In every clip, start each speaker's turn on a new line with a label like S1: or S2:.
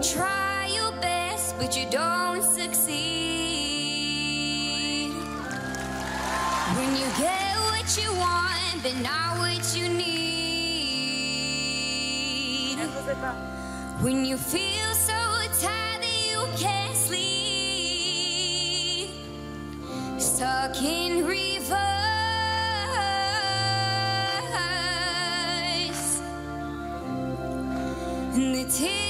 S1: you try your best, but you don't succeed. When you get what you want, but not what you need. When you feel so tired that you can't sleep. Stuck in reverse. And the tears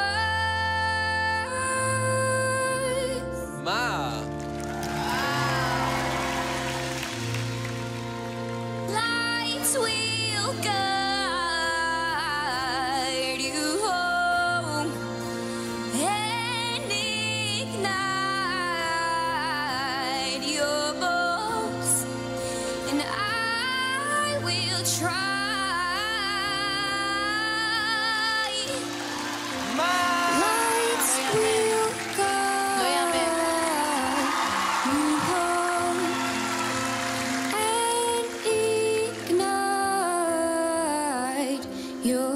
S1: feel good. You